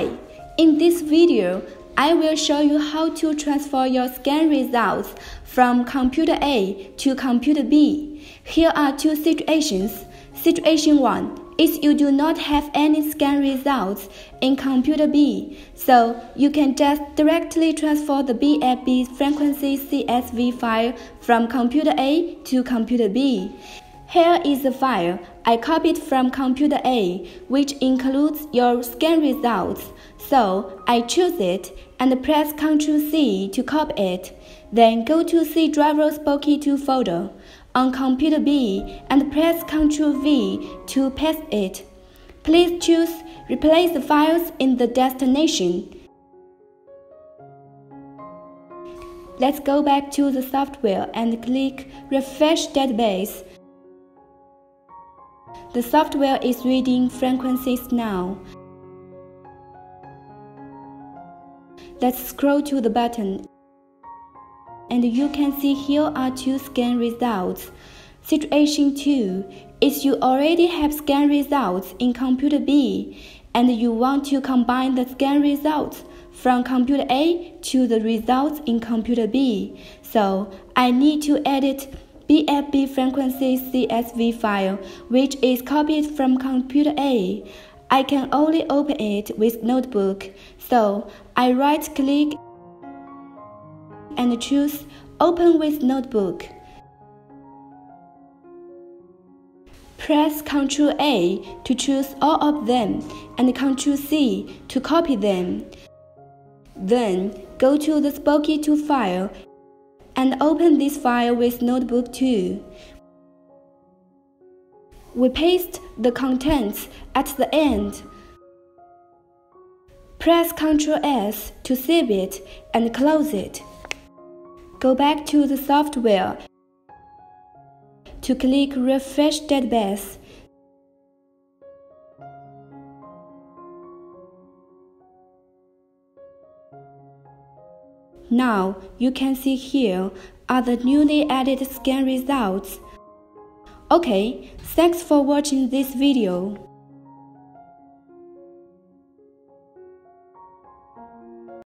Hi, in this video, I will show you how to transfer your scan results from computer A to computer B. Here are two situations. Situation 1 is you do not have any scan results in computer B, so you can just directly transfer the BFB frequency CSV file from computer A to computer B. Here is the file I copied from computer A, which includes your scan results. So I choose it and press Ctrl C to copy it. Then go to C driver Spooky2 folder on computer B and press Ctrl V to paste it. Please choose Replace the files in the destination. Let's go back to the software and click Refresh Database. The software is reading frequencies now. Let's scroll to the button and you can see here are two scan results. Situation 2 is you already have scan results in computer B and you want to combine the scan results from computer A to the results in computer B. So I need to edit BFB frequency CSV file, which is copied from computer A. I can only open it with Notebook, so I right click and choose Open with Notebook. Press Ctrl A to choose all of them and Ctrl C to copy them. Then go to the Spooky2 file and open this file with Notebook 2. We paste the contents at the end. Press Ctrl S to save it and close it. Go back to the software to click Refresh Database. Now you can see here are the newly added scan results. Okay, thanks for watching this video.